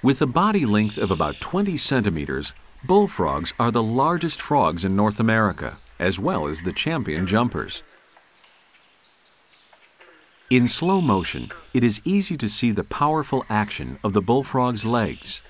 With a body length of about 20 centimeters, bullfrogs are the largest frogs in North America, as well as the champion jumpers. In slow motion, it is easy to see the powerful action of the bullfrog's legs.